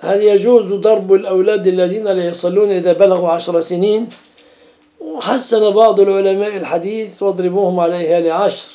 هل يجوز ضرب الأولاد الذين لا يصلون إذا بلغوا عشر سنين؟ وحسن بعض العلماء الحديث واضربوهم عليها لعشر.